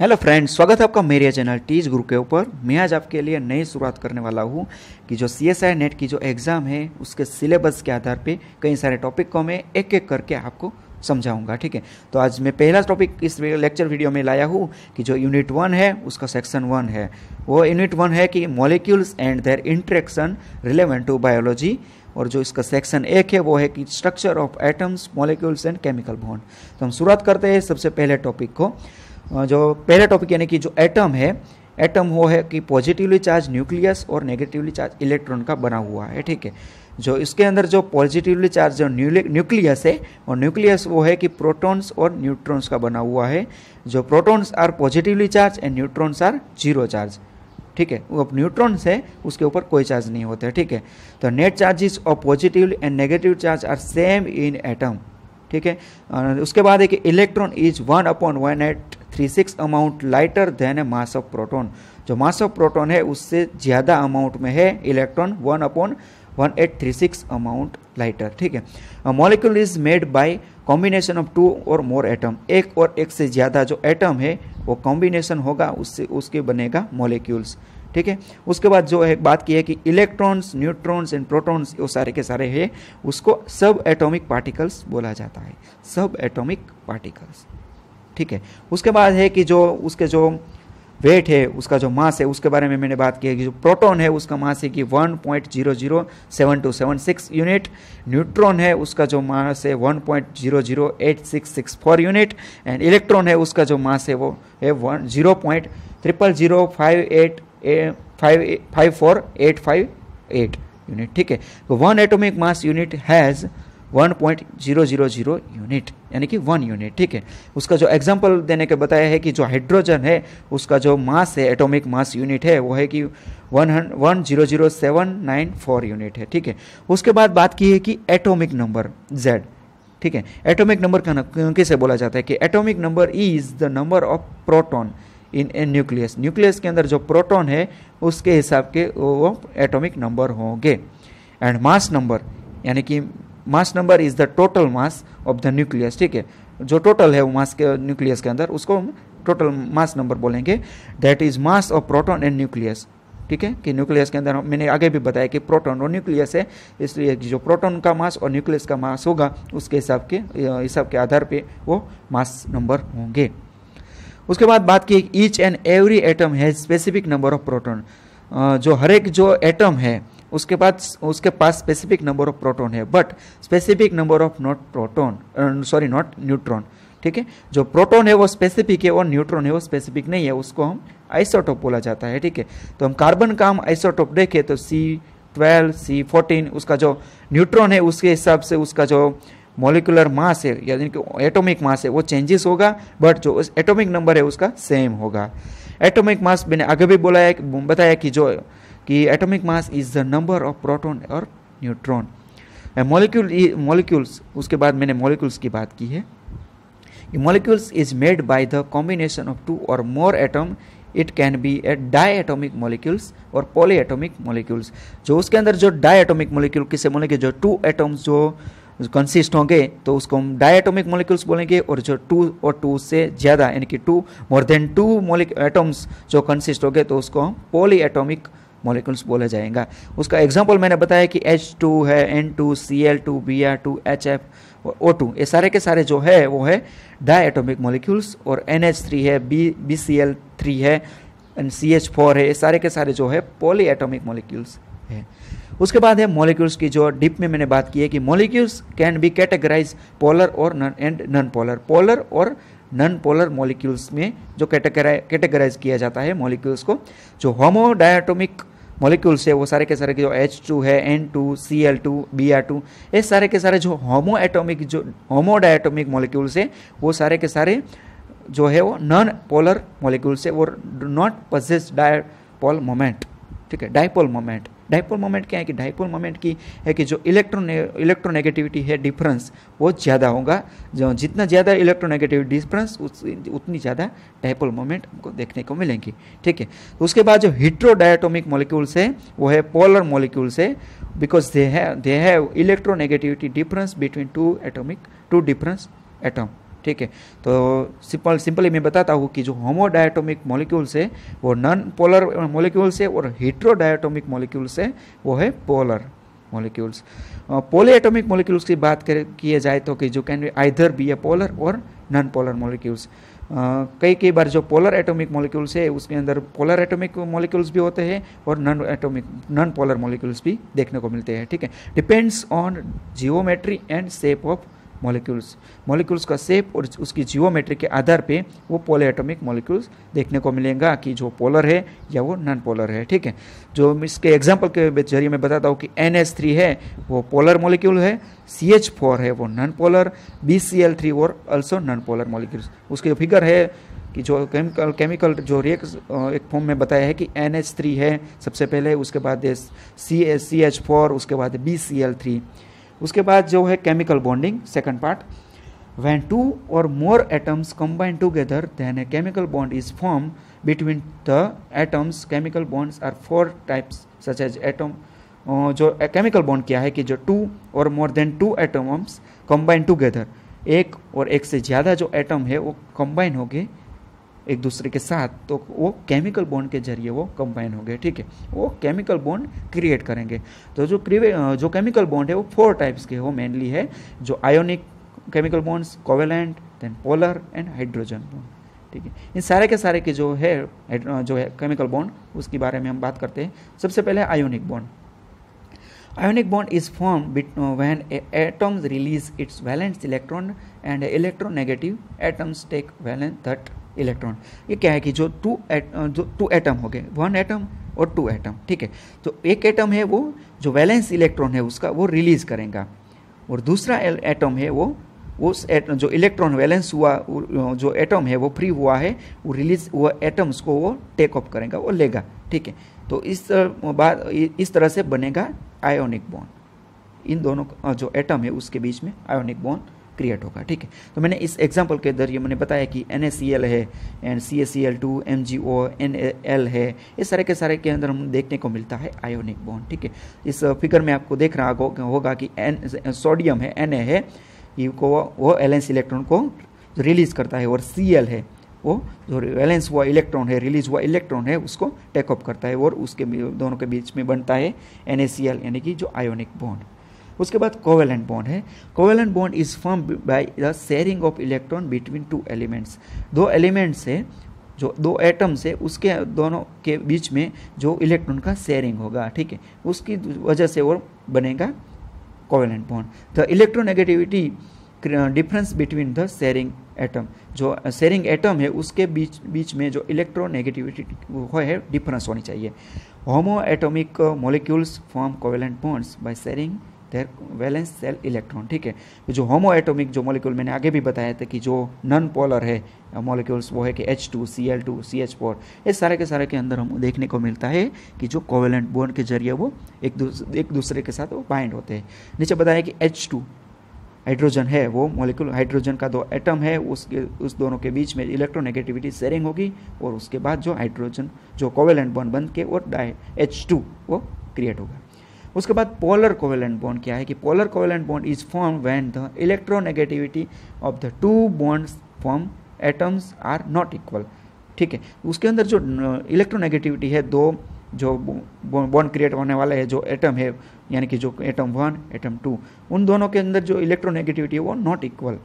Hello friends स्वागत है आपका मेरे चैनल टीज गुरु के ऊपर। मैं आज आपके लिए नई शुरुआत करने वाला हूँ कि जो सी एस आई नेट की जो एग्ज़ाम है, उसके सिलेबस के आधार पे कई सारे टॉपिक को मैं एक एक करके आपको समझाऊँगा, ठीक है? तो आज मैं पहला टॉपिक इस लेक्चर वीडियो में लाया हूँ कि जो यूनिट वन है, उसका सेक्शन वन है। वो यूनिट वन है कि molecules and their interaction relevant to biology और जो इसका सेक्शन एक है, वो है कि structure of atoms molecules and chemical bond तो हम शुरुआत करते हैं सबसे पहले टॉपिक को। जो पहले टॉपिक यानी कि जो एटम है एटम वो है कि पॉजिटिवली चार्ज न्यूक्लियस और नेगेटिवली चार्ज इलेक्ट्रॉन का बना हुआ है, ठीक है? जो इसके अंदर जो पॉजिटिवली चार्ज जो न्यूक्लियस है, और न्यूक्लियस वो है कि प्रोटॉन्स और न्यूट्रॉन्स का बना हुआ है, जो protons are positively charge and neutrons are zero charge ठीक है? वो न्यूट्रॉन्स है, उसके ऊपर कोई चार्ज नहीं होता है, ठीक है? तो net charges of positive and negative charge are same in atom ठीक है? उसके बाद है कि electron is one upon one eight three six amount lighter than a mass of proton जो मास ऑफ़ प्रोटोन है, उससे ज़्यादा अमाउंट में है electron one upon one eight three six amount lighter ठीक है? Molecule is made by combination of two और more atom एक और एक से ज़्यादा जो एटम है, वो कॉम्बिनेशन होगा, उससे उसके बनेगा मॉलिक्यूल्स ठीक है? उसके बाद जो है, बात की है कि इलेक्ट्रॉन्स न्यूट्रॉन्स एंड प्रोटॉन्स वो सारे के सारे है, उसको सब एटॉमिक पार्टिकल्स बोला जाता है। सब एटॉमिक पार्टिकल्स ठीक है। उसके बाद है कि जो उसके जो वेट है, उसका जो मास है, उसके बारे में मैंने बात की है कि जो प्रोटॉन है, उसका मास है कि one point zero zero seven two seven six unit neutron है, उसका जो मास है one point zero zero eight six six four unit and electron है, उसका जो मास है वो है one zero point triple zero five eight five five four eight five eight unit ठीक है। तो one atomic mass unit has one point zero zero zero unit यानी कि वन यूनिट ठीक है? उसका जो एग्ज़ाम्पल देने के बताया है कि जो हाइड्रोजन है, उसका जो मास है एटॉमिक मास यूनिट है, वो है कि one one zero zero seven nine four unit है, ठीक है? उसके बाद बात की है कि एटॉमिक नंबर जेड ठीक है? एटॉमिक नंबर का कैसे बोला जाता है कि atomic number is the number of proton in a nucleus nucleus के अंदर जो प्रोटॉन है, उसके हिसाब के वो एटॉमिक नंबर होंगे. एंड मास नंबर यानी कि mass number is the total mass of the nucleus ठीक है? जो टोटल है वो मास के न्यूक्लियस के अंदर, उसको हम टोटल मास नंबर बोलेंगे। That is mass of proton and nucleus ठीक है? कि न्यूक्लियस के अंदर मैंने आगे भी बताया कि प्रोटॉन और न्यूक्लियस है, इसलिए जो प्रोटॉन का मास और न्यूक्लियस का मास होगा, उसके हिसाब के हिसाब के आधार पे वो मास नंबर होंगे। उसके बाद बात की each and every atom has specific number of proton जो हर एक जो एटम है उसके बाद उसके पास स्पेसिफिक नंबर ऑफ़ प्रोटॉन है but specific number of not proton sorry not neutron ठीक है? जो प्रोटॉन है, वो स्पेसिफिक है, और न्यूट्रॉन है, वो स्पेसिफिक नहीं है, उसको हम आइसोटोप बोला जाता है, ठीक है? तो हम कार्बन का हम आइसोटोप देखें तो सी ट्वेल्व सी फोर्टीन उसका जो न्यूट्रॉन है, उसके हिसाब से उसका जो मोलिकुलर मास है, यानी कि एटॉमिक मास है, वो चेंजेस होगा बट जो एटॉमिक नंबर है, उसका सेम होगा। एटॉमिक मास मैंने आगे भी बोला बताया कि जो, कि atomic mass is the number of proton और न्यूट्रॉन मॉलिक्यूल मॉलिक्यूल्स उसके बाद मैंने मॉलिक्यूल्स की बात की है। Molecules is made by the combination of two और more atom it can be a diatomic molecules और पॉली एटोमिक मोलिक्यूल्स जो उसके अंदर जो डाई एटोमिक मोलिक्यूल किसे बोलेंगे? जो टू एटम्स जो कंसिस्ट होंगे तो उसको हम डायटोमिक मोलिक्यूल्स बोलेंगे, और जो टू और टू से ज़्यादा, यानी कि टू मोर देन टू मोलिक एटम्स जो कंसिस्ट होंगे तो उसको हम पोली एटोमिक मोलिकुल्स बोला जाएगा। उसका एग्ज़ाम्पल मैंने बताया कि एच टू है N two C L two B R two H F O two ये सारे के सारे जो है, वो है डाई एटोमिक मॉलिक्यूल्स और एन एच थ्री है B B C L three है एंड सी एच फोर है, ये सारे के सारे जो है पोली एटोमिक मॉलिक्यूल्स है। उसके बाद है मॉलिक्यूल्स की जो डिप में मैंने बात की है कि molecules can be categorize polar और non and non polar polar और नन पोलर मॉलिक्यूल्स में जो कैटेगराइज किया जाता है मॉलिक्यूल्स को, जो होमो डायटोमिक मॉलिक्यूल्स है, वो सारे के सारे के जो एच टू है N two C L two B R two ये सारे के सारे जो होमो एटोमिक जो होमो डायटोमिक मॉलिक्यूल्स है, वो सारे के सारे जो है वो नॉन पोलर मॉलिक्यूल्स है, वो नॉट पजेस डायपोल मोमेंट ठीक है डायपोल मोमेंट डाइपोल मोमेंट क्या है कि डाइपोल मोमेंट की है कि जो इलेक्ट्रोन इलेक्ट्रोनेगेटिविटी है डिफरेंस वो ज़्यादा होगा। जो जितना ज़्यादा इलेक्ट्रोनेगेटिविटी डिफरेंस उतनी ज़्यादा डाइपोल मोमेंट हमको देखने को मिलेंगी। ठीक है तो उसके बाद जो हिट्रोडायटोमिक मोलिक्यूल्स है, वो है पोलर मोलिक्यूल्स है because they have they have electronegativity difference between two atomic two difference atom ठीक है? तो सिंपल, सिंपली मैं बताता हूँ कि जो होमोडायटोमिक मॉलिक्यूल्स है वो नॉन पोलर मॉलिक्यूल्स है और हीट्रोडायटोमिक मॉलिक्यूल्स है वो है पोलर मॉलिक्यूल्स पोलिएटोमिक मॉलिक्यूल्स की बात करें किए जाए तो कि जो can be either be a polar और नॉन पोलर मॉलिक्यूल्स कई कई बार जो पोलर एटॉमिक मॉलिक्यूल्स है उसके अंदर पोलर एटॉमिक मॉलिक्यूल्स भी होते हैं और non atomic non polar molecules भी देखने को मिलते हैं, ठीक है? Depends on geometry and shape of molecules molecules का शेप और उसकी जियोमेट्री के आधार पे वो पोलिएटॉमिक मॉलिक्यूल्स देखने को मिलेगा कि जो पोलर है या वो नॉन पोलर है, ठीक है? जो इसके एग्ज़ाम्पल के ज़रिए मैं बताता हूँ कि एन है, वो पोलर मॉलिक्यूल है सी है, वो non polar B C L three और ऑल्सो नॉन पोलर मॉलिक्यूल्स उसके फिगर है कि जो केमिकल केमिकल जो रिएक्ट एक फॉर्म में बताया है कि एन थ्री है, सबसे पहले, उसके बाद सी सी एच फोर उसके बाद बी सी एल थ्री उसके बाद जो है chemical bonding second part when two और more atoms combine together then a chemical bond is form between the atoms chemical bonds are four types such as atom जो chemical bond क्या है कि जो टू और more than two atoms combine together एक और एक से ज़्यादा जो एटम है, वो कंबाइन हो गए एक दूसरे के साथ तो वो केमिकल बॉन्ड के ज़रिए वो कंबाइन हो गए, ठीक है? वो केमिकल बॉन्ड क्रिएट करेंगे। तो जो जो केमिकल बॉन्ड है, वो फोर टाइप्स के वो मेनली है, जो ionic chemical bonds covalent then polar and hydrogen bond ठीक है? इन सारे के सारे के जो है जो है केमिकल बॉन्ड उसके बारे में हम बात करते हैं। सबसे पहले ionic bond Ionic bond is formed when a atoms release its valence electron and electronegative atoms take valence that electron. ये क्या है कि जो टू जो टू एटम हो गए वन एटम और टू एटम ठीक है? तो एक एटम है वो, जो वैलेंस इलेक्ट्रॉन है उसका, वो रिलीज़ करेगा। और दूसरा एटम है वो उस जो इलेक्ट्रॉन वैलेंस हुआ जो एटम है वो फ्री हुआ है, वो रिलीज़ हुआ एटम्स को वो टेक ऑफ़ करेगा, वो लेगा, ठीक है? तो इस बात इस तरह से बनेगा आयोनिक बॉन्ड इन दोनों जो एटम है उसके बीच में आयोनिक बॉन्ड क्रिएट होगा, ठीक है? तो मैंने इस एग्ज़ाम्पल के ज़रिए मैंने बताया कि एन है and C S C L two M G O N L है, इस सारे के सारे के अंदर हम देखने को मिलता है आयोनिक बॉन्ड ठीक है? इस फिगर में आपको देख रहा होगा कि एन सोडियम है एन है को वो एलेंस इलेक्ट्रॉन को रिलीज़ करता है, और सी एल है, वो जो वैलेंस हुआ इलेक्ट्रॉन है रिलीज़ हुआ इलेक्ट्रॉन है, उसको टेकअप करता है, और उसके दोनों के बीच में बनता है एन यानी कि जो आयोनिक बॉन्ड उसके बाद कोवेलेंट बॉन्ड है। Covalent bond is form by the sharing of electron between two elements दो एलिमेंट्स है जो दो एटम्स है उसके दोनों के बीच में जो इलेक्ट्रॉन का शेयरिंग होगा, ठीक है? उसकी वजह से वो बनेगा covalent bond the electronegativity difference between the sharing atom जो शेयरिंग एटम है, उसके बीच बीच में जो इलेक्ट्रोनेगेटिविटी वो है डिफरेंस होनी चाहिए। Homo atomic molecules form covalent bonds by sharing their valence shell electron ठीक है? जो होमो एटोमिक जो मॉलिक्यूल मैंने आगे भी बताया था कि जो नॉन पोलर है मॉलिक्यूल्स वो है कि H two C L two C H four ये सारे के सारे के अंदर हम देखने को मिलता है कि जो कोवेलेंट बोन के ज़रिए वो एक दूसरे एक दूसरे के साथ वो बाइंड होते हैं। नीचे बताया कि एच टू हाइड्रोजन है वो मॉलिक्यूल हाइड्रोजन का दो एटम है, उसके, उस दोनों के बीच में इलेक्ट्रोनेगेटिविटी शेयरिंग होगी, और उसके बाद जो हाइड्रोजन जो कोवेलेंट बॉन्ड बन के और डाई एच टू वो क्रिएट होगा। उसके बाद पोलर कोवेलेंट बॉन्ड क्या है कि polar covalent bond is form when the electronegativity of the two bonds form atoms are not equal ठीक है? उसके अंदर जो इलेक्ट्रोनेगेटिविटी है, दो जो बॉन्ड क्रिएट होने वाला है, जो एटम है, यानी कि जो एटम वन एटम टू उन दोनों के अंदर जो इलेक्ट्रोनेगेटिविटी है, वो नॉट इक्वल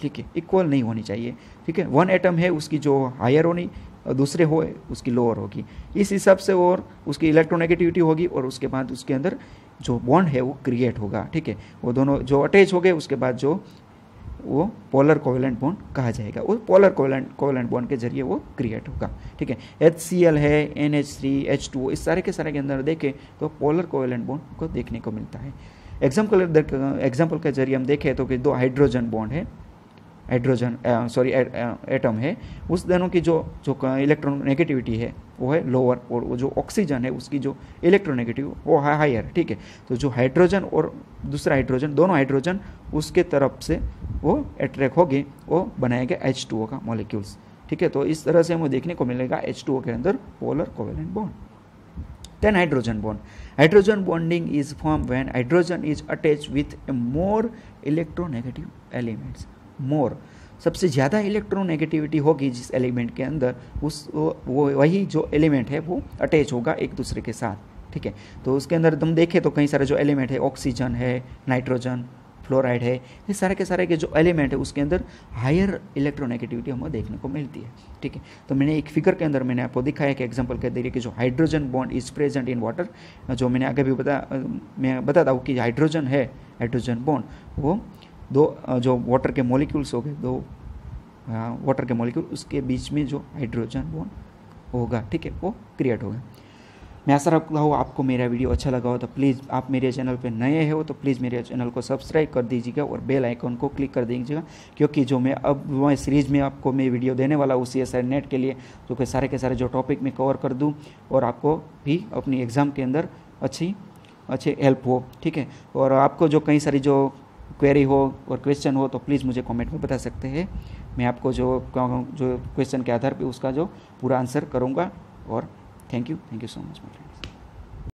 ठीक है? इक्वल नहीं होनी चाहिए. ठीक है? वन एटम है, उसकी जो हायर होनी दूसरे हो उसकी लोअर होगी। इस हिसाब से और उसकी इलेक्ट्रोनेगेटिविटी होगी और उसके बाद उसके अंदर जो बॉन्ड है वो क्रिएट होगा, ठीक है? वो दोनों जो अटैच हो गए, उसके बाद जो वो पोलर कोवेलेंट बॉन्ड कहा जाएगा। वो पोलर कोवेलेंट कोवेलेंट बॉन्ड के ज़रिए वो क्रिएट होगा, ठीक है? एच सी एल है N H three H two इस सारे के सारे के अंदर देखें तो पोलर कोवेलेंट बॉन्ड को देखने को मिलता है। एग्ज़ाम्पल एग्ज़ाम्पल के ज़रिए हम देखें तो कि दो हाइड्रोजन बॉन्ड है। हाइड्रोजन सॉरी एटम है, उस दोनों की जो जो इलेक्ट्रॉन नेगेटिविटी है, वो है लोअर और वो जो ऑक्सीजन है, उसकी जो इलेक्ट्रोनेगेटिव वो है हायर ठीक है? तो जो हाइड्रोजन और दूसरा हाइड्रोजन दोनों हाइड्रोजन उसके तरफ़ से वो अट्रैक्ट होगी, वो बनाएगा एच टू ओ का मॉलिक्यूल्स ठीक है? तो इस तरह से हमें देखने को मिलेगा एच टू ओ के अंदर polar covalent bond then hydrogen bond hydrogen bonding is form when hydrogen is attach with a more electronegative elements more सबसे ज़्यादा इलेक्ट्रोनेगेटिविटी होगी जिस एलिमेंट के अंदर उस वो, वही जो एलिमेंट है वो अटैच होगा एक दूसरे के साथ ठीक है? तो उसके अंदर तुम देखें तो कई सारे जो एलिमेंट है ऑक्सीजन है नाइट्रोजन फ्लोराइड है ये सारे के सारे के जो एलिमेंट है उसके अंदर हायर इलेक्ट्रोनेगेटिविटी हमें देखने को मिलती है ठीक है? तो मैंने एक फिगर के अंदर मैंने आपको दिखाया कि एग्जांपल कह दे कि जो hydrogen bond is present in water जो मैंने आगे भी बता मैं बताता हूँ कि हाइड्रोजन है हाइड्रोजन बॉन्ड वो दो जो वाटर के मॉलिक्यूल्स हो गए, दो वाटर के मॉलिक्यूल उसके बीच में जो हाइड्रोजन बॉन्ड होगा, ठीक है, वो क्रिएट होगा। मैं आशा रखता हूँ आपको मेरा वीडियो अच्छा लगा हो तो प्लीज़ आप मेरे चैनल पर नए हो तो प्लीज़ मेरे चैनल को सब्सक्राइब कर दीजिएगा और बेल आइकन को क्लिक कर दीजिएगा, क्योंकि जो मैं अब मैं सीरीज़ में आपको मैं वीडियो देने वाला हूँ सी नेट के लिए तो कि सारे के सारे जो टॉपिक मैं कवर कर दूँ और आपको भी अपनी एग्ज़ाम के अंदर अच्छी अच्छी हेल्प हो, ठीक है। और आपको जो कई सारी जो क्वेरी हो और क्वेश्चन हो तो प्लीज़ मुझे कमेंट में बता सकते हैं। मैं आपको जो जो क्वेश्चन के आधार पे उसका जो पूरा आंसर करूँगा और thank you thank you so much my friends